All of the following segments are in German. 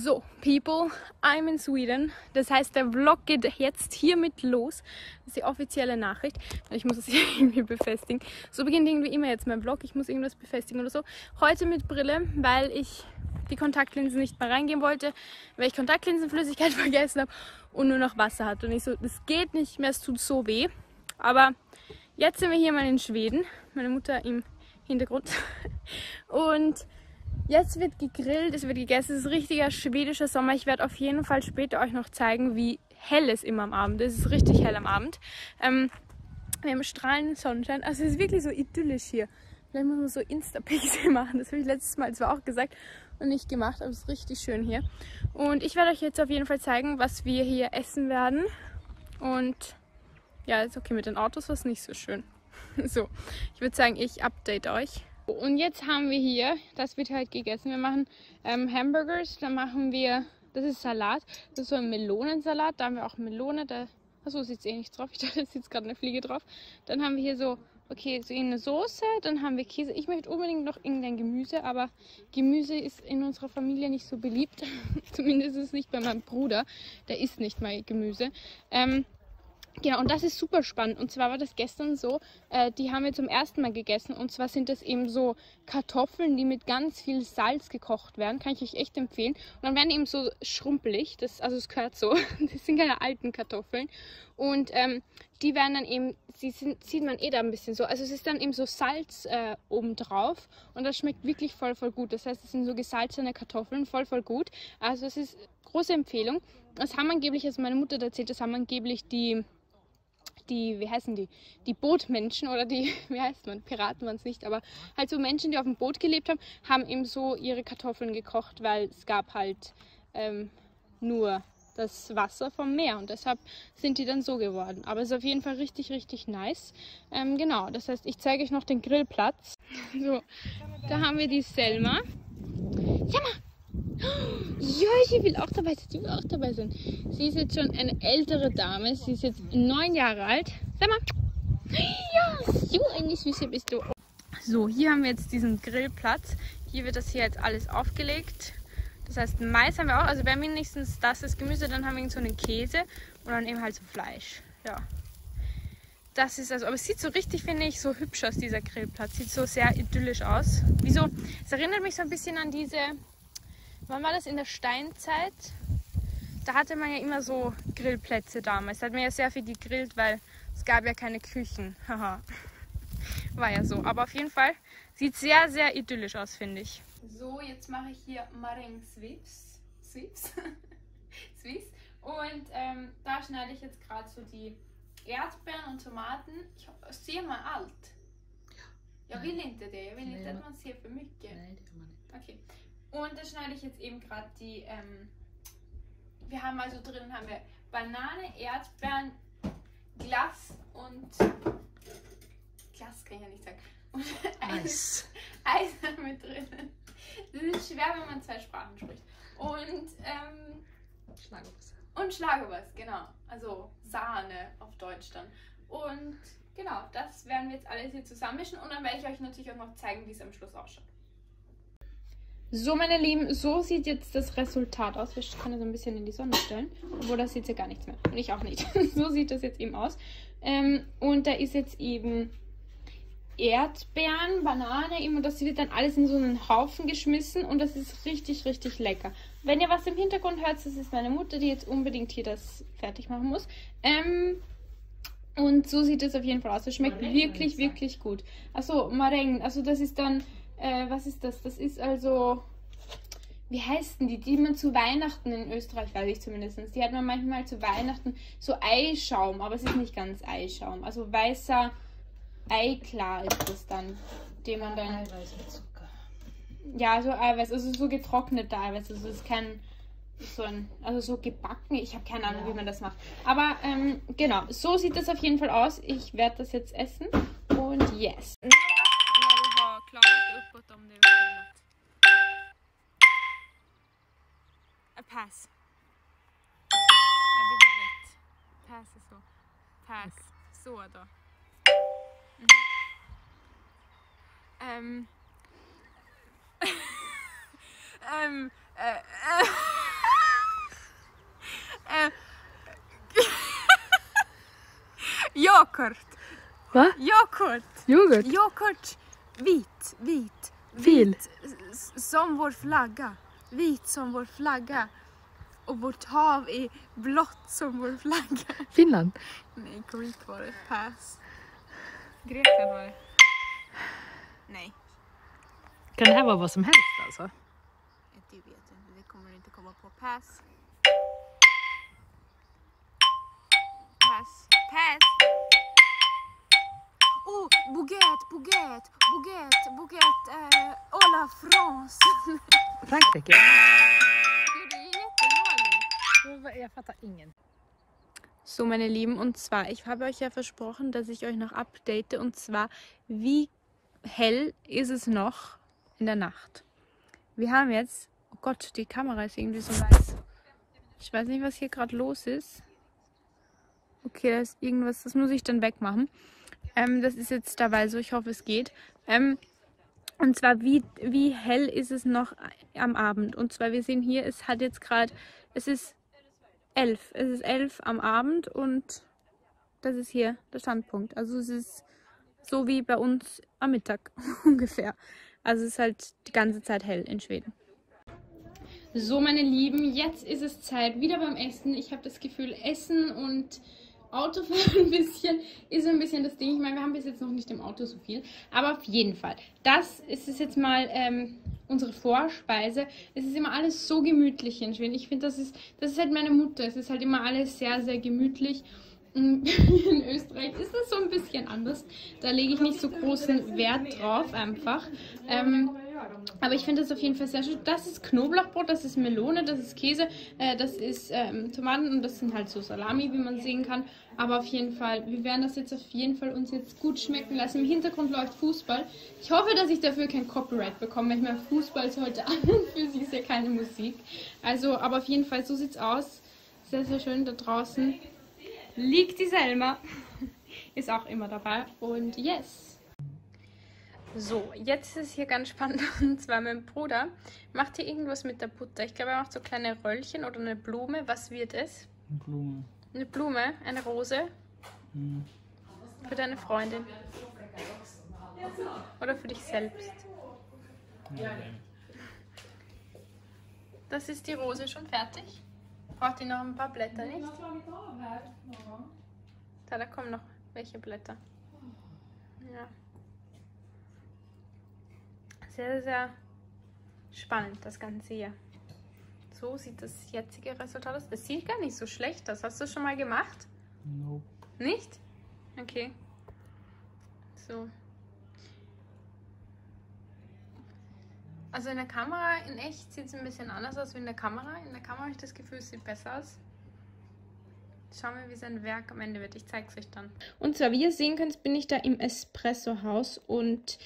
So, people, I'm in Sweden. Das heißt, der Vlog geht jetzt hiermit los. Das ist die offizielle Nachricht. Ich muss es hier irgendwie befestigen. So beginnt irgendwie immer jetzt mein Vlog. Ich muss irgendwas befestigen oder so. Heute mit Brille, weil ich die Kontaktlinsen nicht mehr reingehen wollte, weil ich Kontaktlinsenflüssigkeit vergessen habe und nur noch Wasser hatte. Und ich so, das geht nicht mehr, es tut so weh. Aber jetzt sind wir hier mal in Schweden. Meine Mutter im Hintergrund. Und Jetzt wird gegrillt, es wird gegessen, es ist richtiger schwedischer Sommer. Ich werde auf jeden Fall später euch noch zeigen, wie hell es immer am Abend ist. Es ist richtig hell am Abend. Ähm, wir haben strahlenden Sonnenschein. Also es ist wirklich so idyllisch hier. Vielleicht muss man so Insta-Pixel machen. Das habe ich letztes Mal zwar auch gesagt und nicht gemacht, aber es ist richtig schön hier. Und ich werde euch jetzt auf jeden Fall zeigen, was wir hier essen werden. Und ja, ist okay mit den Autos, was nicht so schön. So, ich würde sagen, ich update euch. Und jetzt haben wir hier, das wird halt gegessen. Wir machen ähm, Hamburgers, dann machen wir, das ist Salat, das ist so ein Melonensalat. Da haben wir auch Melone, da, achso, sieht eh nichts drauf. Ich dachte, da sitzt gerade eine Fliege drauf. Dann haben wir hier so, okay, so eine Soße, dann haben wir Käse. Ich möchte unbedingt noch irgendein Gemüse, aber Gemüse ist in unserer Familie nicht so beliebt. Zumindest ist es nicht bei meinem Bruder. Der isst nicht mal Gemüse. Ähm, Genau, und das ist super spannend. Und zwar war das gestern so, äh, die haben wir zum ersten Mal gegessen. Und zwar sind das eben so Kartoffeln, die mit ganz viel Salz gekocht werden. Kann ich euch echt empfehlen. Und dann werden eben so schrumpelig. Das, also es gehört so. Das sind keine alten Kartoffeln. Und ähm, die werden dann eben, sie sind, sieht man eh da ein bisschen so. Also es ist dann eben so Salz äh, obendrauf. Und das schmeckt wirklich voll, voll gut. Das heißt, es sind so gesalzene Kartoffeln, voll, voll gut. Also es ist große Empfehlung. Das haben angeblich, also meine Mutter erzählt, das haben angeblich die die, wie heißen die, die Bootmenschen oder die, wie heißt man, Piraten waren es nicht, aber halt so Menschen, die auf dem Boot gelebt haben, haben eben so ihre Kartoffeln gekocht, weil es gab halt ähm, nur das Wasser vom Meer und deshalb sind die dann so geworden. Aber es ist auf jeden Fall richtig, richtig nice. Ähm, genau, das heißt, ich zeige euch noch den Grillplatz. So, da haben wir die Selma. Selma! Ja, sie will auch dabei sein. Sie will auch dabei sein. Sie ist jetzt schon eine ältere Dame. Sie ist jetzt neun Jahre alt. Sag mal. Ja, so eine Süße bist du. So, hier haben wir jetzt diesen Grillplatz. Hier wird das hier jetzt alles aufgelegt. Das heißt, Mais haben wir auch. Also wir haben wenigstens das, das Gemüse. Dann haben wir so einen Käse und dann eben halt so Fleisch. Ja. Das ist also, aber es sieht so richtig, finde ich, so hübsch aus, dieser Grillplatz. Sieht so sehr idyllisch aus. Wieso? Es erinnert mich so ein bisschen an diese wann war das in der Steinzeit? Da hatte man ja immer so Grillplätze damals. Da hat man ja sehr viel gegrillt, weil es gab ja keine Küchen. Haha. war ja so. Aber auf jeden Fall sieht sehr, sehr idyllisch aus, finde ich. So, jetzt mache ich hier Maring Swips. Swips? Swiss. Und ähm, da schneide ich jetzt gerade so die Erdbeeren und Tomaten. Ich sehe mal alt. Jag vill inte det. Jag vill inte att man ser för mycket. Nej, det gör man inte. Okay. Und da schneide ich jetzt eben gerade die, ähm, wir haben also drin haben wir Banane, Erdbeeren, Glas und Glas kann ich ja nicht sagen. Und Eis. Eis mit drin. Das ist schwer, wenn man zwei Sprachen spricht. Und ähm, Schlagerwurst. Und Schlagerwurst, genau. Also Sahne auf Deutsch dann. Und genau, das werden wir jetzt alles hier zusammenmischen und dann werde ich euch natürlich auch noch zeigen, wie es am Schluss ausschaut. So, meine Lieben, so sieht jetzt das Resultat aus. Ich kann das ein bisschen in die Sonne stellen. Obwohl, das sieht ja gar nichts mehr. Und ich auch nicht. so sieht das jetzt eben aus. Ähm, und da ist jetzt eben Erdbeeren, Banane eben. Und das wird dann alles in so einen Haufen geschmissen. Und das ist richtig, richtig lecker. Wenn ihr was im Hintergrund hört, das ist meine Mutter, die jetzt unbedingt hier das fertig machen muss. Ähm, und so sieht es auf jeden Fall aus. Es schmeckt Mareng wirklich, wirklich gut. Achso, Mareng. Also das ist dann äh, was ist das? Das ist also, wie heißen die, die man zu Weihnachten in Österreich, weiß ich zumindest, die hat man manchmal zu Weihnachten so Eischaum, aber es ist nicht ganz Eischaum. Also weißer Eiklar ist das dann, den man dann... Eiweiß und Zucker. Ja, so Eiweiß, also so getrockneter Eiweiß, also es ist kein so ein, also so gebacken. Ich habe keine Ahnung, ja. wie man das macht. Aber ähm, genau, so sieht das auf jeden Fall aus. Ich werde das jetzt essen und yes pass. Ja, det var rätt. Pass är så. Pass. Så då. Mm. um, uh, uh. Äh, Joghurt. Was? Joghurt. Yoghurt? Yoghurt. Vit, vit. Fil? Vit s- som vår flagga. Vit som vår flagga. Och vårt hav är blått som vår flagga. Finland? Nej, Greek var det. Pass. Grekland var det. Nej, Kan det här vara vad som helst alltså? det vet inte. Det kommer inte komma på. Pass. Pass. Pass. Oh, Bouguette, Bouguette, Bouguette, Bouguette. Eh, Ola France. Frankrike? det är jättedåligt. Jag fattar ingen. So, meine Lieben, und zwar, ich habe euch ja versprochen, dass ich euch noch update. Und zwar, wie hell ist es noch in der Nacht? Wir haben jetzt, oh Gott, die Kamera ist irgendwie so weiß. Ich weiß nicht, was hier gerade los ist. Okay, da ist irgendwas, das muss ich dann wegmachen. Ähm, das ist jetzt dabei so, ich hoffe, es geht. Ähm, und zwar, wie, wie hell ist es noch am Abend? Und zwar, wir sehen hier, es hat jetzt gerade, es ist elf. Es ist elf am Abend und das ist hier der Standpunkt. Also es ist so wie bei uns am Mittag ungefähr. Also es ist halt die ganze Zeit hell in Schweden. So, meine Lieben, jetzt ist es Zeit wieder beim Essen. Ich habe das Gefühl, Essen und Autofahren ein bisschen ist ein bisschen das Ding. Ich meine, wir haben bis jetzt noch nicht im Auto so viel, aber auf jeden Fall. Das ist es jetzt mal ähm, unsere Vorspeise. Es ist immer alles so gemütlich in Schweden. Ich finde, das ist, das ist halt meine Mutter. Es ist halt immer alles sehr, sehr gemütlich. Mm, In Österreich ist das so ein bisschen anders. Da lege ich nicht so großen Wert drauf, einfach. Ähm, aber ich finde das auf jeden Fall sehr schön. Das ist Knoblauchbrot, das ist Melone, das ist Käse, äh, das ist ähm, Tomaten und das sind halt so Salami, wie man sehen kann. Aber auf jeden Fall, wir werden das jetzt auf jeden Fall uns jetzt gut schmecken lassen. Im Hintergrund läuft Fußball. Ich hoffe, dass ich dafür kein Copyright bekomme. Ich meine, Fußball ist heute an und für sich ist ja keine Musik. Also, aber auf jeden Fall, so sieht's aus. Sehr, sehr schön da draußen. Liegt die Selma. Ist auch immer dabei. Und yes. So, jetzt ist es hier ganz spannend. Und zwar mein Bruder macht hier irgendwas mit der Butter. Ich glaube, er macht so kleine Röllchen oder eine Blume. Was wird es? Blume. Eine Blume, eine Rose Hm. für deine Freundin. Oder für dich selbst. Das ist die Rose schon fertig. Braucht die noch ein paar Blätter, nicht? Da, da kommen noch welche Blätter. Ja. Sehr, sehr spannend, das Ganze hier. So sieht das jetzige Resultat aus. Es sieht gar nicht so schlecht aus. Hast du schon mal gemacht? Nope. Nicht? Okay. So. Also in der Kamera, in echt sieht es ein bisschen anders aus wie in der Kamera. In der Kamera habe ich das Gefühl, es sieht besser aus. Schauen wir, wie sein Werk am Ende wird. Ich zeige es euch dann. Und zwar, wie ihr sehen könnt, bin ich da im Espresso-Haus und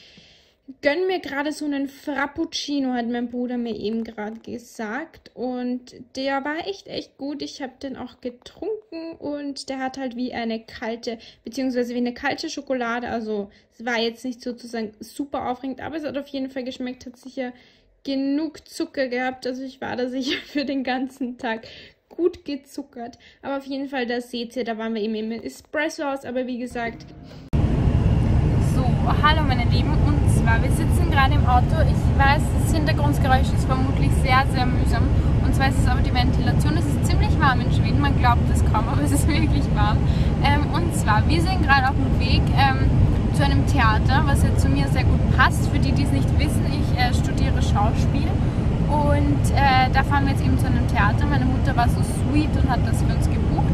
gönn mir gerade so einen Frappuccino, hat mein Bruder mir eben gerade gesagt. Und der war echt, echt gut. Ich habe den auch getrunken und der hat halt wie eine kalte, beziehungsweise wie eine kalte Schokolade. Also es war jetzt nicht sozusagen super aufregend, aber es hat auf jeden Fall geschmeckt. Hat sicher genug Zucker gehabt. Also ich war da sicher für den ganzen Tag gut gezuckert. Aber auf jeden Fall, das seht ihr, da waren wir eben im Espresso-Haus. Aber wie gesagt, so, hallo meine Lieben. Zwar, wir sitzen gerade im Auto. Ich weiß, das Hintergrundgeräusch ist vermutlich sehr, sehr mühsam. Und zwar ist es aber die Ventilation. Es ist ziemlich warm in Schweden. Man glaubt es kaum, aber es ist wirklich warm. Ähm, und zwar, wir sind gerade auf dem Weg ähm, zu einem Theater, was jetzt zu mir sehr gut passt. Für die, die es nicht wissen, ich äh, studiere Schauspiel. Und äh, da fahren wir jetzt eben zu einem Theater. Meine Mutter war so sweet und hat das für uns gebucht.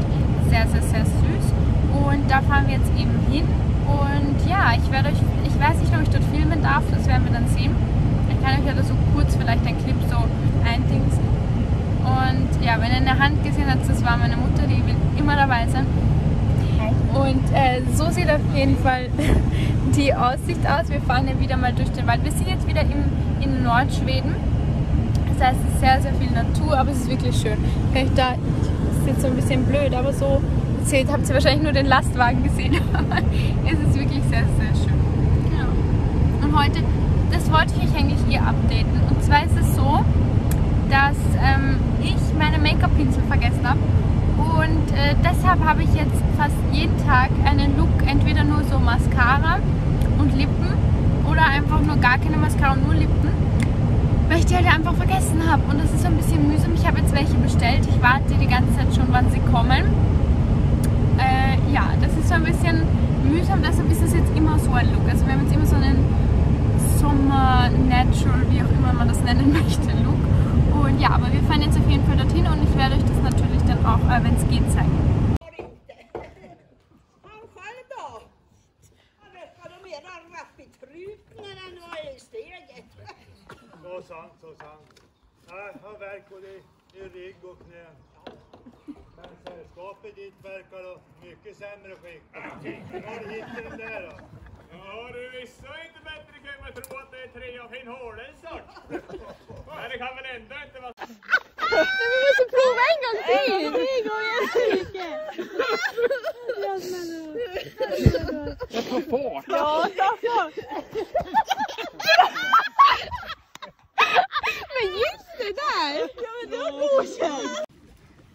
Sehr, sehr, sehr süß. Und da fahren wir jetzt eben hin. Und ja, ich werde euch, ich weiß nicht, ob ich dort filmen darf, das werden wir dann sehen. Ich kann euch ja da so kurz vielleicht ein Clip so eindingsen. Und ja, wenn ihr in der Hand gesehen habt, das war meine Mutter, die will immer dabei sein. Und äh, so sieht auf jeden Fall die Aussicht aus. Wir fahren ja wieder mal durch den Wald. Wir sind jetzt wieder im, in Nordschweden. Das heißt, es ist sehr, sehr viel Natur, aber es ist wirklich schön. Ich da, ist jetzt so ein bisschen blöd, aber so seht, habt ihr wahrscheinlich nur den Lastwagen gesehen. Aber es ist wirklich sehr, sehr schön. Ja. Und heute, das wollte ich euch eigentlich hier updaten. Und zwar ist es so, dass ähm, ich meine Make-up-Pinsel vergessen habe. Und äh, deshalb habe ich jetzt fast jeden Tag einen Look, entweder nur so Mascara und Lippen oder einfach nur gar keine Mascara und nur Lippen, weil ich die halt einfach vergessen habe. Und das ist so ein bisschen mühsam. Ich habe jetzt welche bestellt. Ich warte die ganze Zeit värk både i rygg och knä. Men sällskapet dit verkar då mycket sämre skick. Var hittar den där då? Ja du, vissa är inte bättre kan man tro att det är tre av fin hårdensort. Men det kan väl ändå inte vara Vi måste prova en gång till! Men just det där! Ja men det var godkänt!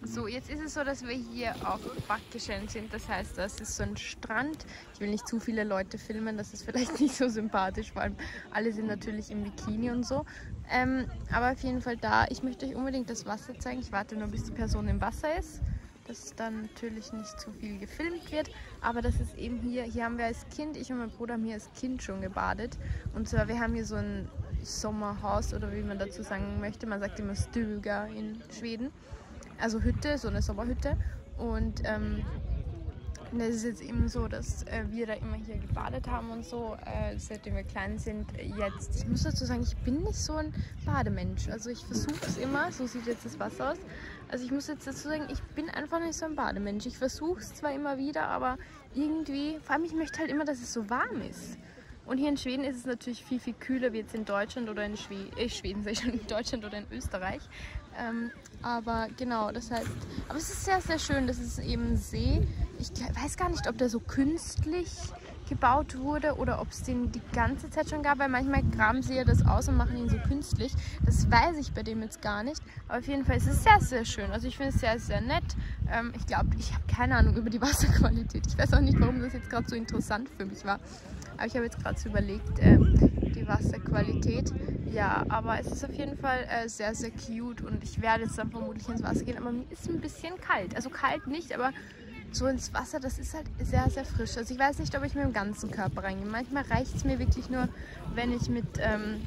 So, jetzt ist es so, dass wir hier auf Backgeschehen sind. Das heißt, das ist so ein Strand. Ich will nicht zu viele Leute filmen, das ist vielleicht nicht so sympathisch, weil alle sind natürlich im Bikini und so. Ähm, aber auf jeden Fall da. Ich möchte euch unbedingt das Wasser zeigen. Ich warte nur, bis die Person im Wasser ist, dass dann natürlich nicht zu viel gefilmt wird. Aber das ist eben hier. Hier haben wir als Kind, ich und mein Bruder haben hier als Kind schon gebadet. Und zwar, wir haben hier so ein Sommerhaus oder wie man dazu sagen möchte. Man sagt immer Stuga in Schweden also Hütte, so eine Sommerhütte. Und ähm, das ist jetzt eben so, dass äh, wir da immer hier gebadet haben und so, äh, seitdem wir klein sind. Jetzt, ich muss dazu sagen, ich bin nicht so ein Bademensch. Also ich versuche es immer, so sieht jetzt das Wasser aus. Also ich muss jetzt dazu sagen, ich bin einfach nicht so ein Bademensch. Ich versuche es zwar immer wieder, aber irgendwie, vor allem ich möchte halt immer, dass es so warm ist. Und hier in Schweden ist es natürlich viel, viel kühler wie jetzt in Deutschland oder in Schweden, äh, Schweden ich schon, in Deutschland oder in Österreich. Ähm, aber genau, das heißt, aber es ist sehr, sehr schön, das ist eben ein See. Ich weiß gar nicht, ob der so künstlich gebaut wurde oder ob es den die ganze Zeit schon gab, weil manchmal graben sie ja das aus und machen ihn so künstlich. Das weiß ich bei dem jetzt gar nicht. Aber auf jeden Fall ist es sehr, sehr schön. Also ich finde es sehr, sehr nett. Ähm, ich glaube, ich habe keine Ahnung über die Wasserqualität. Ich weiß auch nicht, warum das jetzt gerade so interessant für mich war. Aber ich habe jetzt gerade so überlegt, ähm, die Wasserqualität. Ja, aber es ist auf jeden Fall äh, sehr, sehr cute und ich werde jetzt dann vermutlich ins Wasser gehen. Aber mir ist ein bisschen kalt. Also kalt nicht, aber so ins Wasser, das ist halt sehr, sehr frisch. Also ich weiß nicht, ob ich mit dem ganzen Körper reingehe. Manchmal reicht es mir wirklich nur, wenn ich mit, ähm,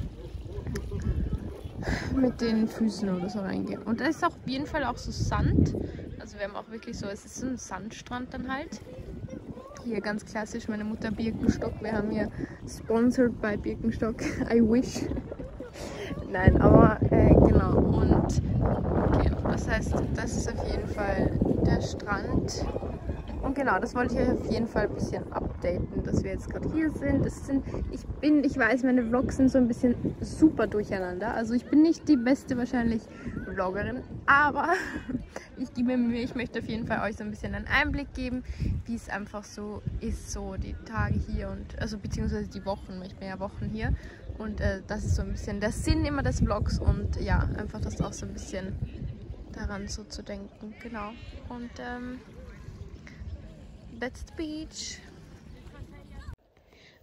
mit den Füßen oder so reingehe. Und da ist auch auf jeden Fall auch so Sand. Also wir haben auch wirklich so, es ist so ein Sandstrand dann halt. Hier ganz klassisch, meine Mutter Birkenstock. Wir haben hier sponsored bei Birkenstock. I wish. Nein, aber äh, genau. Und okay, das heißt, das ist auf jeden Fall der Strand. Und genau, das wollte ich euch auf jeden Fall ein bisschen updaten, dass wir jetzt gerade hier sind. Es sind. Ich bin, ich weiß, meine Vlogs sind so ein bisschen super durcheinander. Also ich bin nicht die beste wahrscheinlich Vloggerin, aber ich gebe mir Mühe. Ich möchte auf jeden Fall euch so ein bisschen einen Einblick geben, wie es einfach so ist, so die Tage hier und also beziehungsweise die Wochen. Ich bin ja Wochen hier und äh, das ist so ein bisschen der Sinn immer des Vlogs und ja, einfach das auch so ein bisschen daran so zu denken. Genau. Und ähm, that's the beach.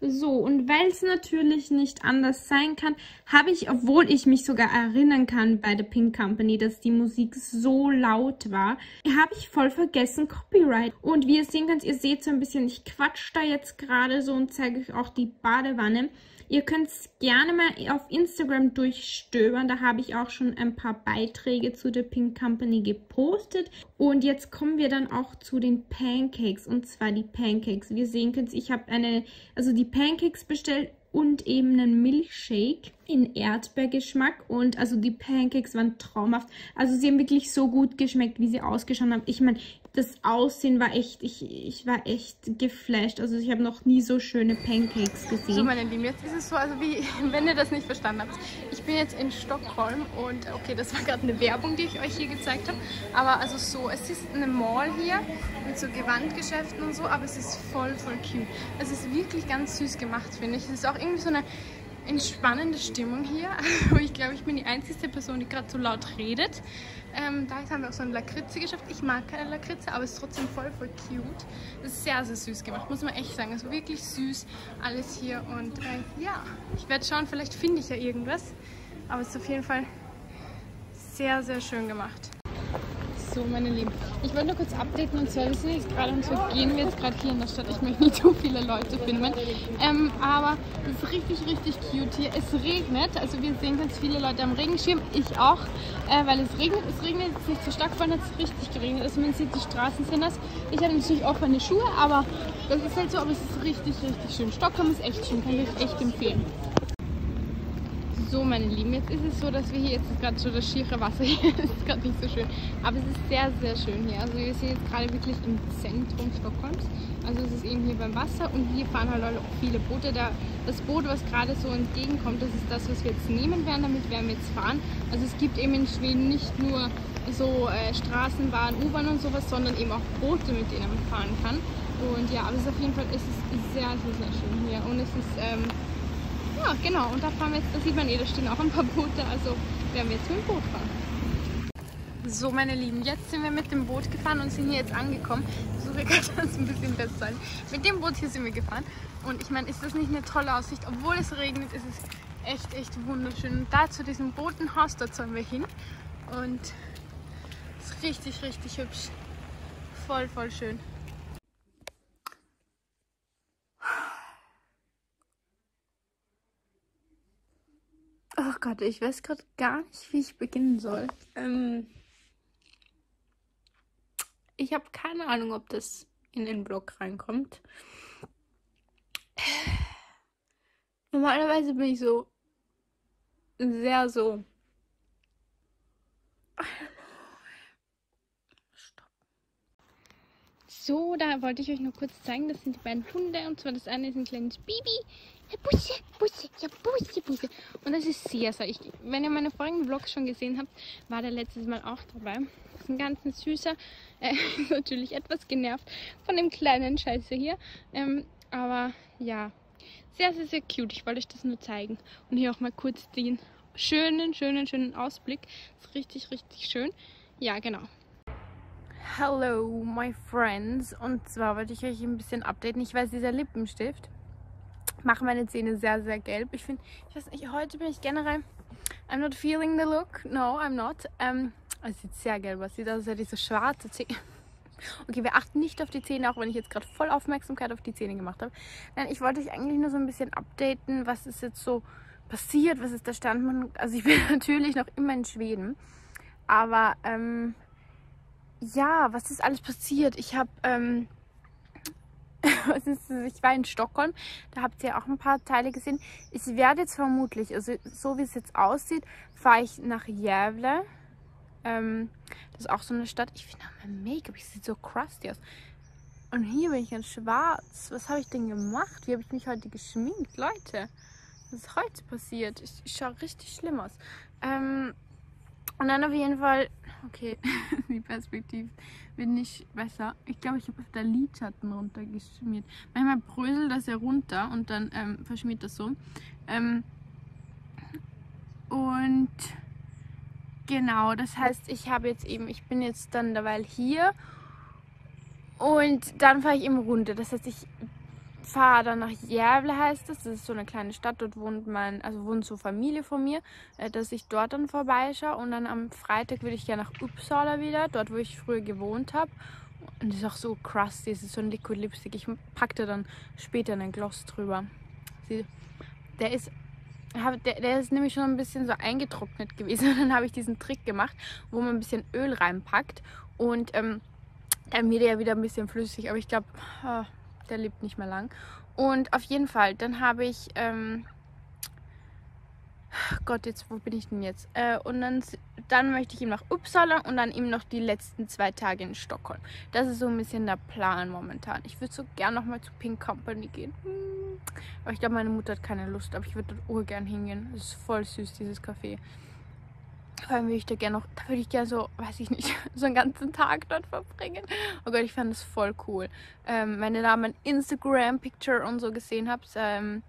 So, und weil es natürlich nicht anders sein kann, habe ich, obwohl ich mich sogar erinnern kann bei der Pink Company, dass die Musik so laut war, habe ich voll vergessen Copyright. Und wie ihr sehen könnt, ihr seht so ein bisschen, ich quatsch da jetzt gerade so und zeige euch auch die Badewanne. Ihr könnt es gerne mal auf Instagram durchstöbern. Da habe ich auch schon ein paar Beiträge zu der Pink Company gepostet. Und jetzt kommen wir dann auch zu den Pancakes. Und zwar die Pancakes. Wie ihr sehen könnt, ich habe eine, also die Pancakes bestellt und eben einen Milchshake in Erdbeergeschmack. Und also die Pancakes waren traumhaft. Also sie haben wirklich so gut geschmeckt, wie sie ausgeschaut haben. Ich meine, das Aussehen war echt, ich, ich war echt geflasht. Also ich habe noch nie so schöne Pancakes gesehen. So, meine Lieben, jetzt ist es so, also wie, wenn ihr das nicht verstanden habt. Ich bin jetzt in Stockholm und okay, das war gerade eine Werbung, die ich euch hier gezeigt habe. Aber also so, es ist eine Mall hier mit so Gewandgeschäften und so, aber es ist voll, voll cute. Es ist wirklich ganz süß gemacht, finde ich. Es ist auch irgendwie so eine entspannende Stimmung hier. Ich glaube, ich bin die einzige Person, die gerade so laut redet. Ähm, da haben wir auch so eine Lakritze geschafft. Ich mag keine Lakritze, aber es ist trotzdem voll, voll cute. Das ist sehr, sehr süß gemacht, muss man echt sagen. Also wirklich süß alles hier. Und äh, ja, ich werde schauen, vielleicht finde ich ja irgendwas. Aber es ist auf jeden Fall sehr, sehr schön gemacht. So, meine Lieben, ich wollte nur kurz updaten und zwar, wir sind jetzt gerade und so gehen wir jetzt gerade hier in der Stadt. Ich möchte nicht so viele Leute filmen, ähm, aber es ist richtig, richtig cute hier. Es regnet, also wir sehen ganz viele Leute am Regenschirm, ich auch, äh, weil es regnet. Es regnet jetzt nicht so stark, vorhin hat es richtig geregnet. Also man sieht, die Straßen sind nass. Ich habe natürlich auch meine Schuhe, aber das ist halt so, aber es ist richtig, richtig schön. Stockholm ist echt schön, kann ich euch echt empfehlen. So, meine Lieben, jetzt ist es so, dass wir hier, jetzt ist gerade so das schiere Wasser hier, das ist gerade nicht so schön, aber es ist sehr, sehr schön hier. Also wir sind jetzt gerade wirklich im Zentrum Stockholms, also es ist eben hier beim Wasser und hier fahren halt auch viele Boote. Da, das Boot, was gerade so entgegenkommt, das ist das, was wir jetzt nehmen werden, damit werden wir jetzt fahren. Also es gibt eben in Schweden nicht nur so äh, Straßenbahn, U-Bahn und sowas, sondern eben auch Boote, mit denen man fahren kann. Und ja, aber es ist auf jeden Fall es ist sehr, sehr, sehr schön hier und es ist... Ähm, ja, genau. Und da fahren wir jetzt, da sieht man eh, da stehen auch ein paar Boote. Also werden wir jetzt mit dem Boot fahren. So, meine Lieben, jetzt sind wir mit dem Boot gefahren und sind hier jetzt angekommen. Ich versuche gerade das ein bisschen besser. Mit dem Boot hier sind wir gefahren. Und ich meine, ist das nicht eine tolle Aussicht? Obwohl es regnet, ist es echt, echt wunderschön. Und da zu diesem Botenhaus, dort sollen wir hin. Und es ist richtig, richtig hübsch. Voll, voll schön. Gott, ich weiß gerade gar nicht, wie ich beginnen soll. Ähm, ich habe keine Ahnung, ob das in den Blog reinkommt. Normalerweise bin ich so sehr so. Stopp. So, da wollte ich euch nur kurz zeigen, das sind die beiden Hunde. Und zwar das eine ist ein kleines Baby. Busse, Busse, ja, Busse, Busse. Und das ist sehr, sehr ich, Wenn ihr meine vorigen Vlogs schon gesehen habt, war der letztes Mal auch dabei. Das ist ein ganz süßer. Er ist natürlich etwas genervt von dem kleinen Scheiße hier. Ähm, aber ja, sehr, sehr, sehr cute. Ich wollte euch das nur zeigen. Und hier auch mal kurz den schönen, schönen, schönen Ausblick. ist richtig, richtig schön. Ja, genau. Hello, my friends. Und zwar wollte ich euch ein bisschen updaten. Ich weiß, dieser Lippenstift macht meine Zähne sehr, sehr gelb. Ich finde, ich weiß nicht, heute bin ich generell, I'm not feeling the look. No, I'm not. Ähm, es sieht sehr gelb aus. Sieht aus, als hätte ich so schwarze Zähne. Okay, wir achten nicht auf die Zähne, auch wenn ich jetzt gerade voll Aufmerksamkeit auf die Zähne gemacht habe. Nein, ich wollte euch eigentlich nur so ein bisschen updaten, was ist jetzt so passiert, was ist der Stand. Also ich bin natürlich noch immer in Schweden, aber ähm, ja, was ist alles passiert? Ich habe ähm, ich war in Stockholm, da habt ihr auch ein paar Teile gesehen. Ich werde jetzt vermutlich, also so wie es jetzt aussieht, fahre ich nach Gävle. Ähm, das ist auch so eine Stadt. Ich finde mein Make-up, ich sieht so crusty aus. Und hier bin ich ganz schwarz. Was habe ich denn gemacht? Wie habe ich mich heute geschminkt? Leute, was ist heute passiert? Ich, ich schaue richtig schlimm aus. Ähm, und dann auf jeden Fall, okay, die Perspektive wird nicht besser. Ich glaube, ich habe da Lidschatten runtergeschmiert. Manchmal bröselt das ja runter und dann ähm, verschmiert das so. Ähm, und genau, das heißt, ich habe jetzt eben, ich bin jetzt dann derweil hier und dann fahre ich eben runter. Das heißt, ich fahre dann nach Gävle heißt es. Das. das ist so eine kleine Stadt. Dort wohnt mein, also wohnt so Familie von mir, äh, dass ich dort dann vorbeischaue. Und dann am Freitag würde ich gerne nach Uppsala wieder, dort wo ich früher gewohnt habe. Und das ist auch so crusty, es ist so ein Liquid Lipstick. Ich packte dann später einen Gloss drüber. Der ist der, ist nämlich schon ein bisschen so eingetrocknet gewesen. Und dann habe ich diesen Trick gemacht, wo man ein bisschen Öl reinpackt und ähm, dann wird er ja wieder ein bisschen flüssig. Aber ich glaube, oh, der lebt nicht mehr lang. Und auf jeden Fall, dann habe ich, ähm, Gott, jetzt, wo bin ich denn jetzt? Äh, und dann, dann möchte ich ihm nach Uppsala und dann ihm noch die letzten zwei Tage in Stockholm. Das ist so ein bisschen der Plan momentan. Ich würde so gern nochmal zu Pink Company gehen. Hm. Aber ich glaube, meine Mutter hat keine Lust, aber ich würde dort urgern hingehen. Das ist voll süß, dieses Café. Vor allem würde ich da gerne noch, da würde ich gerne so, weiß ich nicht, so einen ganzen Tag dort verbringen. Oh Gott, ich fand das voll cool. Ähm, wenn ihr da mein Instagram-Picture und so gesehen habt, ähm,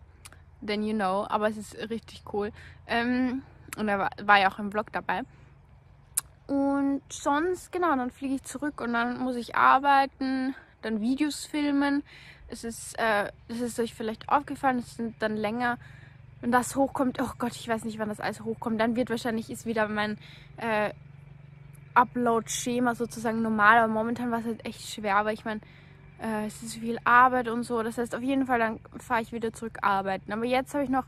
then you know. Aber es ist richtig cool. Ähm, und er war, war ja auch im Vlog dabei. Und sonst, genau, dann fliege ich zurück und dann muss ich arbeiten, dann Videos filmen. Es ist, äh, das ist euch vielleicht aufgefallen, es sind dann länger, wenn das hochkommt, oh Gott, ich weiß nicht, wann das alles hochkommt, dann wird wahrscheinlich ist wieder mein äh, Upload-Schema sozusagen normal, aber momentan war es halt echt schwer, weil ich meine, äh, es ist viel Arbeit und so. Das heißt, auf jeden Fall, dann fahre ich wieder zurück arbeiten. Aber jetzt habe ich noch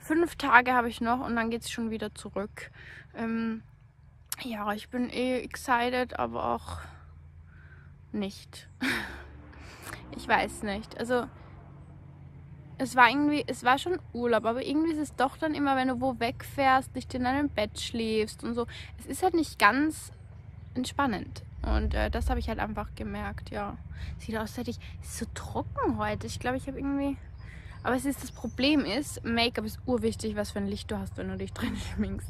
fünf Tage habe ich noch und dann geht es schon wieder zurück. Ähm, ja, ich bin eh excited, aber auch nicht. ich weiß nicht. Also es war irgendwie, es war schon Urlaub, aber irgendwie ist es doch dann immer, wenn du wo wegfährst, nicht in deinem Bett schläfst und so. Es ist halt nicht ganz entspannend. Und äh, das habe ich halt einfach gemerkt, ja. Sieht aus, als ich. Ist so trocken heute. Ich glaube, ich habe irgendwie. Aber es ist das Problem ist, Make-up ist urwichtig, was für ein Licht du hast, wenn du dich drin schminkst.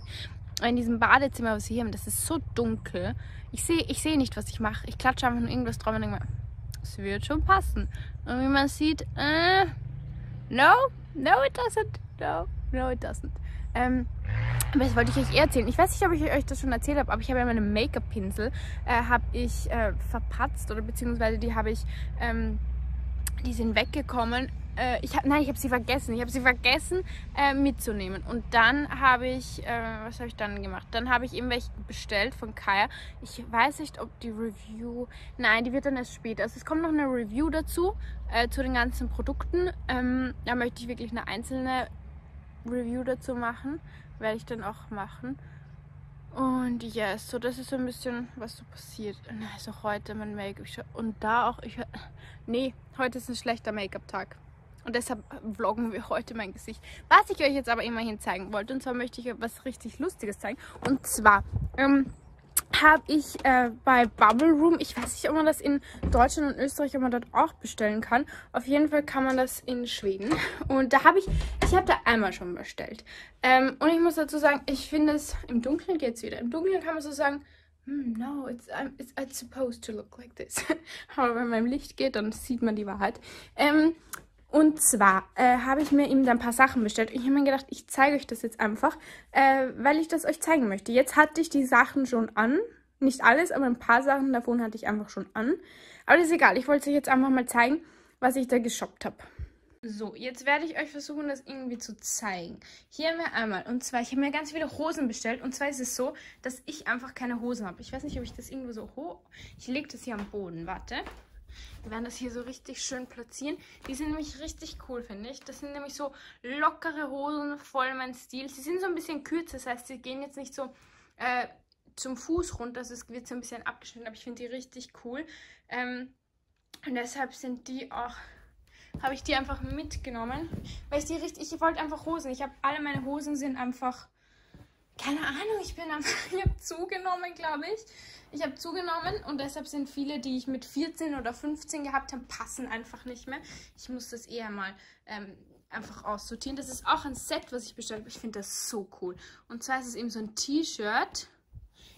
In diesem Badezimmer, was wir hier haben, das ist so dunkel. Ich sehe ich seh nicht, was ich mache. Ich klatsche einfach nur irgendwas drauf und denke mir, es wird schon passen. Und wie man sieht, äh, no, no it doesn't, no, no it doesn't. Ähm, aber das wollte ich euch eher erzählen. Ich weiß nicht, ob ich euch das schon erzählt habe, aber ich habe ja meine Make-up-Pinsel äh, habe ich äh, verpatzt oder beziehungsweise die habe ich, ähm, die sind weggekommen. Äh, ich hab, nein, ich habe sie vergessen. Ich habe sie vergessen äh, mitzunehmen. Und dann habe ich, äh, was habe ich dann gemacht? Dann habe ich eben welche bestellt von Kaya. Ich weiß nicht, ob die Review, nein, die wird dann erst später. Also es kommt noch eine Review dazu, äh, zu den ganzen Produkten. Ähm, da möchte ich wirklich eine einzelne Review dazu machen werde ich dann auch machen. Und ja, yes, so das ist so ein bisschen, was so passiert. Also heute mein Make-up. Und da auch, ich. Nee, heute ist ein schlechter Make-up-Tag. Und deshalb vloggen wir heute mein Gesicht. Was ich euch jetzt aber immerhin zeigen wollte. Und zwar möchte ich euch was richtig Lustiges zeigen. Und zwar, ähm, habe ich äh, bei Bubble Room, ich weiß nicht, ob man das in Deutschland und Österreich, ob man dort auch bestellen kann. Auf jeden Fall kann man das in Schweden. Und da habe ich, ich habe da einmal schon bestellt. Ähm, und ich muss dazu sagen, ich finde es, im Dunkeln geht es wieder. Im Dunkeln kann man so sagen, hm, no, it's, it's, it's supposed to look like this. Aber wenn man im Licht geht, dann sieht man die Wahrheit. Ähm, und zwar äh, habe ich mir ihm dann ein paar Sachen bestellt. Ich habe mir gedacht, ich zeige euch das jetzt einfach, äh, weil ich das euch zeigen möchte. Jetzt hatte ich die Sachen schon an. Nicht alles, aber ein paar Sachen davon hatte ich einfach schon an. Aber das ist egal. Ich wollte euch jetzt einfach mal zeigen, was ich da geshoppt habe. So, jetzt werde ich euch versuchen, das irgendwie zu zeigen. Hier haben wir einmal, und zwar, ich habe mir ganz viele Hosen bestellt. Und zwar ist es so, dass ich einfach keine Hosen habe. Ich weiß nicht, ob ich das irgendwo so hoch... Ich lege das hier am Boden, warte. Wir werden das hier so richtig schön platzieren. Die sind nämlich richtig cool, finde ich. Das sind nämlich so lockere Hosen, voll mein Stil. Sie sind so ein bisschen kürzer, das heißt, sie gehen jetzt nicht so äh, zum Fuß runter. Also es wird so ein bisschen abgeschnitten, aber ich finde die richtig cool. Ähm, und deshalb sind die auch habe ich die einfach mitgenommen, weil ich die richtig, ich wollte einfach Hosen. Ich habe alle meine Hosen sind einfach keine Ahnung, ich bin ich habe zugenommen, glaube ich. Ich habe zugenommen und deshalb sind viele, die ich mit 14 oder 15 gehabt habe, passen einfach nicht mehr. Ich muss das eher mal ähm, einfach aussortieren. Das ist auch ein Set, was ich bestellt habe. Ich finde das so cool. Und zwar ist es eben so ein T-Shirt.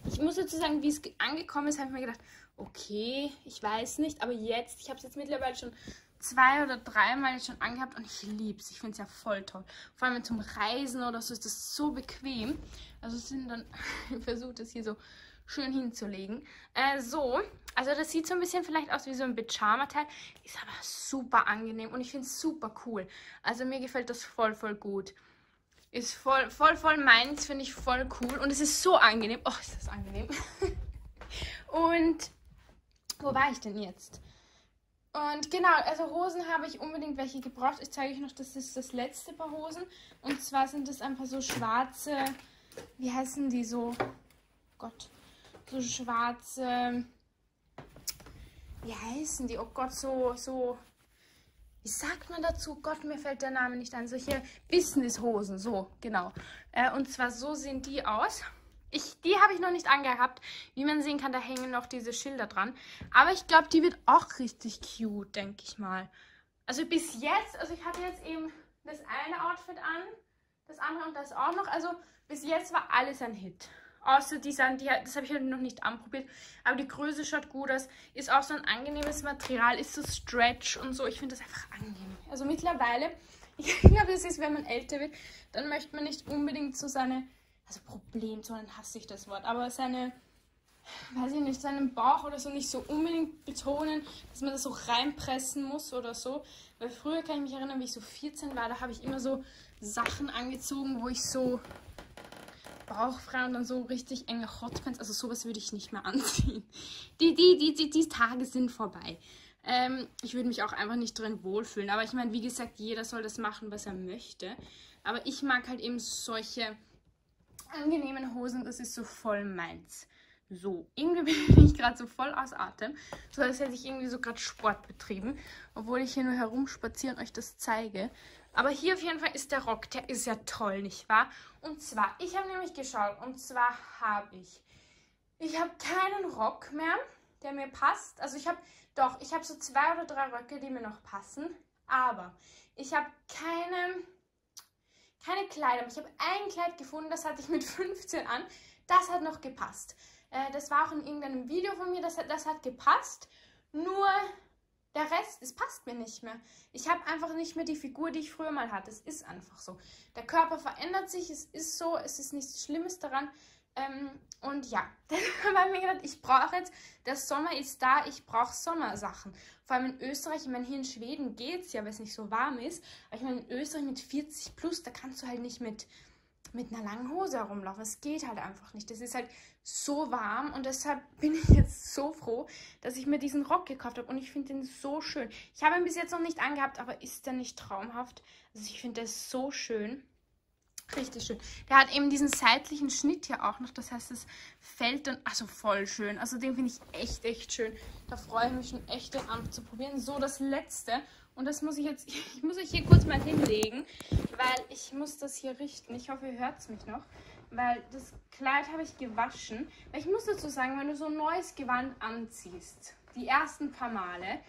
Ich muss dazu sagen, wie es angekommen ist, habe ich mir gedacht, okay, ich weiß nicht, aber jetzt, ich habe es jetzt mittlerweile schon zwei oder dreimal schon angehabt und ich liebe es. Ich finde es ja voll toll. Vor allem zum Reisen oder so ist das so bequem. Also sind dann, ich versuche das hier so schön hinzulegen. Äh, so, also das sieht so ein bisschen vielleicht aus wie so ein Pyjama-Teil, ist aber super angenehm und ich finde es super cool. Also mir gefällt das voll, voll gut. Ist voll, voll, voll meins, finde ich voll cool und es ist so angenehm. Oh, ist das angenehm. und wo war ich denn jetzt? Und genau, also Hosen habe ich unbedingt welche gebraucht. Ich zeige euch noch, das ist das letzte Paar Hosen. Und zwar sind das einfach so schwarze, wie heißen die so? Gott, so schwarze, wie heißen die? Oh Gott, so, so, wie sagt man dazu? Gott, mir fällt der Name nicht ein. Solche Business-Hosen, so, genau. Äh, und zwar so sehen die aus. Ich, die habe ich noch nicht angehabt. Wie man sehen kann, da hängen noch diese Schilder dran. Aber ich glaube, die wird auch richtig cute, denke ich mal. Also bis jetzt, also ich hatte jetzt eben das eine Outfit an, das andere und das auch noch. Also bis jetzt war alles ein Hit. Außer die Sachen, die, das habe ich halt noch nicht anprobiert. Aber die Größe schaut gut aus. Ist auch so ein angenehmes Material. Ist so Stretch und so. Ich finde das einfach angenehm. Also mittlerweile Ich glaube, das ist, wenn man älter wird, dann möchte man nicht unbedingt so seine, also Problem, sondern hasse ich das Wort, aber seine, weiß ich nicht, seinen Bauch oder so nicht so unbedingt betonen, dass man das so reinpressen muss oder so. Weil früher kann ich mich erinnern, wie ich so 14 war, da habe ich immer so Sachen angezogen, wo ich so bauchfrei und dann so richtig enge Hotpants, also sowas würde ich nicht mehr anziehen. Die, die, die, die, die Tage sind vorbei. Ähm, ich würde mich auch einfach nicht drin wohlfühlen. Aber ich meine, wie gesagt, jeder soll das machen, was er möchte. Aber ich mag halt eben solche angenehmen Hosen, das ist so voll meins. So, irgendwie bin ich gerade so voll aus Atem. So als hätte ich irgendwie so gerade Sport betrieben. Obwohl ich hier nur herumspaziere und euch das zeige. Aber hier auf jeden Fall ist der Rock, der ist ja toll, nicht wahr? Und zwar, ich habe nämlich geschaut, und zwar habe ich, ich habe keinen Rock mehr, der mir passt. Also ich habe, doch, ich habe so zwei oder drei Röcke, die mir noch passen. Aber ich habe keine, keine Kleider. Ich habe ein Kleid gefunden, das hatte ich mit 15 an. Das hat noch gepasst. Äh, das war auch in irgendeinem Video von mir, das, das hat gepasst. Nur der Rest, es passt mir nicht mehr. Ich habe einfach nicht mehr die Figur, die ich früher mal hatte. Es ist einfach so. Der Körper verändert sich, es ist so, es ist nichts Schlimmes daran. Ähm, und ja, dann habe ich mir gedacht, ich brauche jetzt, der Sommer ist da, ich brauche Sommersachen. Vor allem in Österreich, ich meine, hier in Schweden geht es ja, weil es nicht so warm ist. Aber ich meine, in Österreich mit 40 plus, da kannst du halt nicht mit mit einer langen Hose herumlaufen. Es geht halt einfach nicht. Es ist halt so warm und deshalb bin ich jetzt so froh, dass ich mir diesen Rock gekauft habe und ich finde den so schön. Ich habe ihn bis jetzt noch nicht angehabt, aber ist der nicht traumhaft? Also ich finde das so schön. Richtig schön. Der hat eben diesen seitlichen Schnitt hier auch noch. Das heißt, es fällt dann, also voll schön. Also den finde ich echt, echt schön. Da freue ich mich schon echt, den anzuprobieren. So, das letzte. Und das muss ich jetzt, ich muss euch hier kurz mal hinlegen, weil ich muss das hier richten. Ich hoffe, ihr hört es mich noch. Weil das Kleid habe ich gewaschen. Weil ich muss dazu sagen, wenn du so ein neues Gewand anziehst, die ersten paar Male,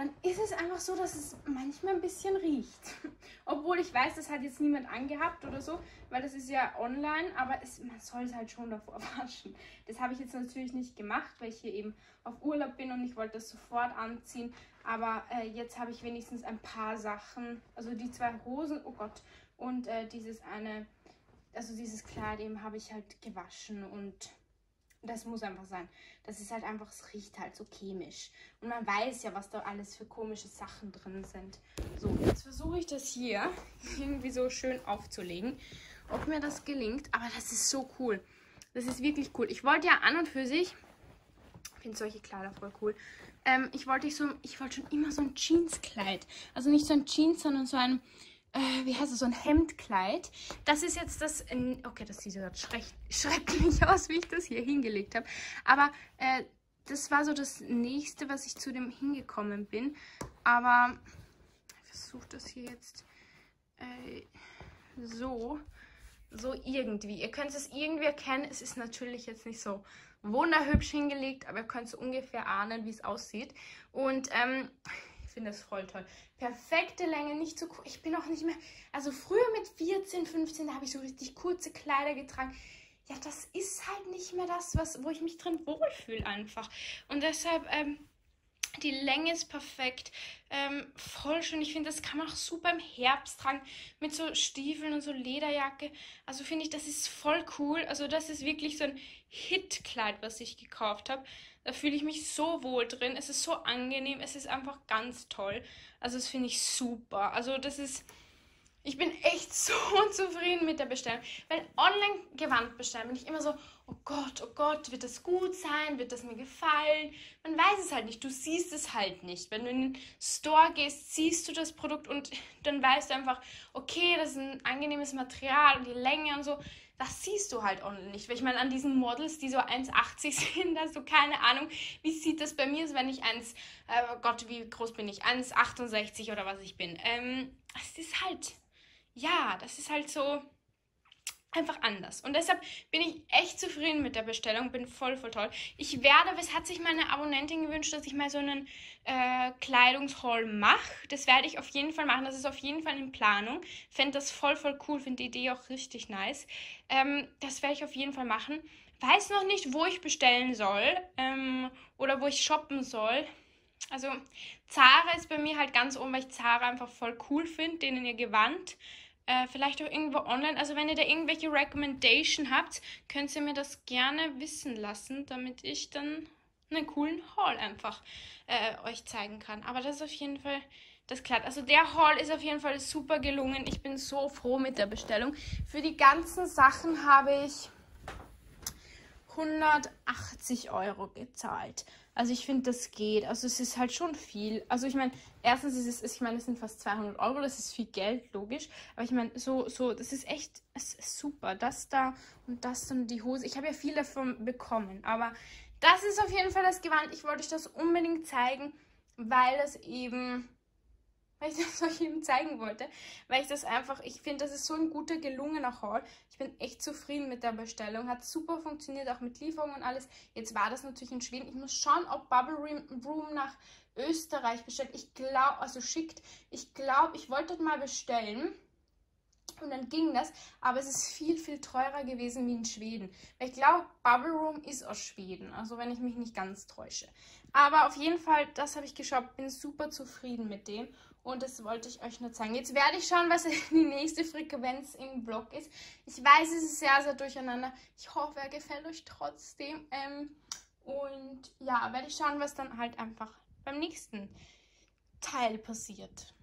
dann ist es einfach so, dass es manchmal ein bisschen riecht. Obwohl ich weiß, das hat jetzt niemand angehabt oder so, weil das ist ja online, aber es, man soll es halt schon davor waschen. Das habe ich jetzt natürlich nicht gemacht, weil ich hier eben auf Urlaub bin und ich wollte das sofort anziehen. Aber äh, jetzt habe ich wenigstens ein paar Sachen, also die zwei Hosen, oh Gott, und äh, dieses eine, also dieses Kleid eben habe ich halt gewaschen und das muss einfach sein. Das ist halt einfach, es riecht halt so chemisch. Und man weiß ja, was da alles für komische Sachen drin sind. So, jetzt versuche ich das hier irgendwie so schön aufzulegen. Ob mir das gelingt, aber das ist so cool. Das ist wirklich cool. Ich wollte ja an und für sich, ich finde solche Kleider voll cool. Ähm, ich wollte so, ich wollte schon immer so ein Jeanskleid. Also nicht so ein Jeans, sondern so ein, äh, wie heißt es, so ein Hemdkleid. Das ist jetzt das, okay, das sieht gerade schreck, schrecklich aus, wie ich das hier hingelegt habe. Aber äh, das war so das nächste, was ich zu dem hingekommen bin. Aber ich versuche das hier jetzt äh, so, so irgendwie. Ihr könnt es irgendwie erkennen, es ist natürlich jetzt nicht so wunderhübsch hingelegt, aber ihr könnt so ungefähr ahnen, wie es aussieht. Und ähm, finde das voll toll. Perfekte Länge, nicht zu kurz. Ich bin auch nicht mehr. Also früher mit 14, 15, da habe ich so richtig kurze Kleider getragen. Ja, das ist halt nicht mehr das, was, wo ich mich drin wohlfühle einfach. Und deshalb, ähm, die Länge ist perfekt. Ähm, voll schön. Ich finde, das kann man auch super im Herbst tragen. Mit so Stiefeln und so Lederjacke. Also finde ich, das ist voll cool. Also das ist wirklich so ein Hit-Kleid, was ich gekauft habe. Da fühle ich mich so wohl drin. Es ist so angenehm. Es ist einfach ganz toll. Also das finde ich super. Also das ist... Ich bin echt so zufrieden mit der Bestellung. Weil online Gewand bestellen bin ich immer so, oh Gott, oh Gott, wird das gut sein? Wird das mir gefallen? Man weiß es halt nicht. Du siehst es halt nicht. Wenn du in den Store gehst, siehst du das Produkt und dann weißt du einfach, okay, das ist ein angenehmes Material und die Länge und so das siehst du halt online nicht. Weil ich meine, an diesen Models, die so 1,80 sind, hast du keine Ahnung, wie sieht das bei mir aus, wenn ich 1, äh, oh Gott, wie groß bin ich? 1,68 oder was ich bin. Ähm, es ist halt, ja, das ist halt so einfach anders. Und deshalb bin ich echt zufrieden mit der Bestellung, bin voll, voll toll. Ich werde, es hat sich meine Abonnentin gewünscht, dass ich mal so einen äh, Kleidungshaul mache. Das werde ich auf jeden Fall machen. Das ist auf jeden Fall in Planung. Fände das voll, voll cool. Finde die Idee auch richtig nice. Ähm, das werde ich auf jeden Fall machen. Weiß noch nicht, wo ich bestellen soll ähm, oder wo ich shoppen soll. also Zara ist bei mir halt ganz oben, weil ich Zara einfach voll cool finde, denen ihr Gewand. Äh, vielleicht auch irgendwo online. Also wenn ihr da irgendwelche Recommendation habt, könnt ihr mir das gerne wissen lassen, damit ich dann einen coolen Haul einfach äh, euch zeigen kann. Aber das ist auf jeden Fall das klappt. Also der Haul ist auf jeden Fall super gelungen. Ich bin so froh mit der Bestellung. Für die ganzen Sachen habe ich 180 Euro gezahlt. Also ich finde, das geht. Also es ist halt schon viel. Also ich meine, erstens ist es, ich meine, es sind fast 200 Euro, das ist viel Geld, logisch. Aber ich meine, so, so, das ist echt, es ist super. Das da und das und die Hose. Ich habe ja viel davon bekommen, aber das ist auf jeden Fall das Gewand. Ich wollte euch das unbedingt zeigen, weil das eben weil ich das euch eben zeigen wollte, weil ich das einfach, ich finde, das ist so ein guter, gelungener Haul. Ich bin echt zufrieden mit der Bestellung, hat super funktioniert, auch mit Lieferung und alles. Jetzt war das natürlich in Schweden. Ich muss schauen, ob Bubble Room nach Österreich bestellt. Ich glaube, also schickt, ich glaube, ich wollte das mal bestellen. Und dann ging das, aber es ist viel, viel teurer gewesen wie in Schweden. Weil ich glaube, Bubble Room ist aus Schweden, also wenn ich mich nicht ganz täusche. Aber auf jeden Fall, das habe ich geschaut, bin super zufrieden mit dem. Und das wollte ich euch nur zeigen. Jetzt werde ich schauen, was die nächste Frequenz im Blog ist. Ich weiß, es ist sehr, sehr durcheinander. Ich hoffe, er gefällt euch trotzdem. Ähm, und ja, werde ich schauen, was dann halt einfach beim nächsten Teil passiert.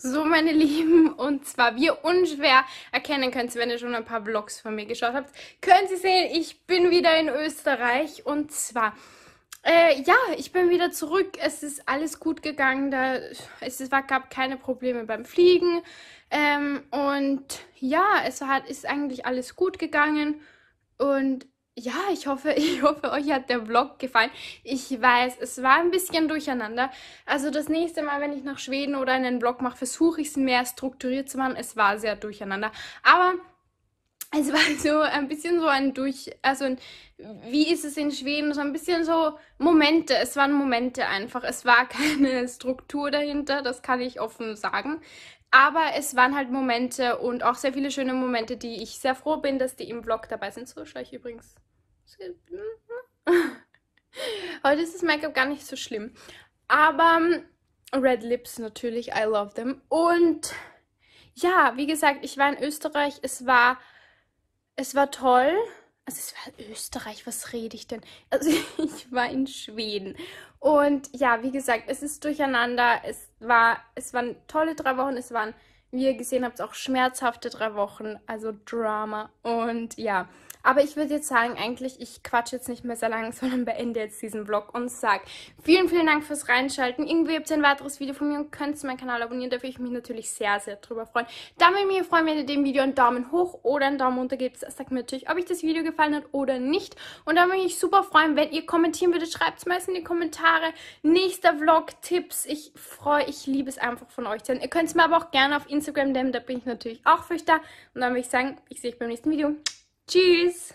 So, meine Lieben, und zwar, wie ihr unschwer erkennen könnt, wenn ihr schon ein paar Vlogs von mir geschaut habt, können Sie sehen, ich bin wieder in Österreich. Und zwar äh, ja, ich bin wieder zurück. Es ist alles gut gegangen. Da, es war, gab keine Probleme beim Fliegen. Ähm, und ja, es hat, ist eigentlich alles gut gegangen. Und ja, ich hoffe, ich hoffe, euch hat der Vlog gefallen. Ich weiß, es war ein bisschen durcheinander. Also das nächste Mal, wenn ich nach Schweden oder einen Vlog mache, versuche ich es mehr strukturiert zu machen. Es war sehr durcheinander. Aber es war so ein bisschen so ein durch, also ein, wie ist es in Schweden, so ein bisschen so Momente, es waren Momente einfach, es war keine Struktur dahinter, das kann ich offen sagen, aber es waren halt Momente und auch sehr viele schöne Momente, die ich sehr froh bin, dass die im Vlog dabei sind. So schaue ich übrigens. Heute ist das Make-up gar nicht so schlimm, aber Red Lips natürlich, I love them. Und ja, wie gesagt, ich war in Österreich, es war es war toll. Also es war Österreich, was rede ich denn? Also ich war in Schweden. Und ja, wie gesagt, es ist durcheinander. Es, war, es waren tolle drei Wochen. Es waren, wie ihr gesehen habt, auch schmerzhafte drei Wochen. Also Drama. Und ja, aber ich würde jetzt sagen, eigentlich, ich quatsche jetzt nicht mehr sehr lang, sondern beende jetzt diesen Vlog und sage vielen, vielen Dank fürs Reinschalten. Irgendwie habt ihr ein weiteres Video von mir und könnt meinen Kanal abonnieren. Da würde ich mich natürlich sehr, sehr drüber freuen. Da würde ich mich freuen, wenn ihr dem Video einen Daumen hoch oder einen Daumen runter gebt. Sagt mir natürlich, ob euch das Video gefallen hat oder nicht. Und da würde ich mich super freuen, wenn ihr kommentieren würdet. Schreibt es meist in die Kommentare. Nächster Vlog, Tipps. Ich freue, ich liebe es einfach von euch zu hören. Ihr könnt es mir aber auch gerne auf Instagram nehmen. Da bin ich natürlich auch für euch da. Und dann würde ich sagen, ich sehe euch beim nächsten Video. Tschüss!